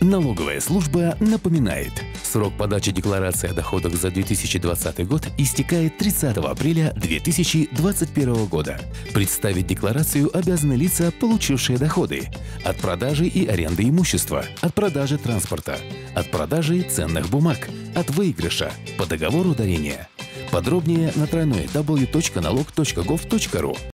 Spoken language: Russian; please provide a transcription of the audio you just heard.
Налоговая служба напоминает, срок подачи декларации о доходах за 2020 год истекает 30 апреля 2021 года. Представить декларацию обязаны лица, получившие доходы от продажи и аренды имущества, от продажи транспорта, от продажи ценных бумаг, от выигрыша по договору дарения. Подробнее на тройной w.налог.gov.ru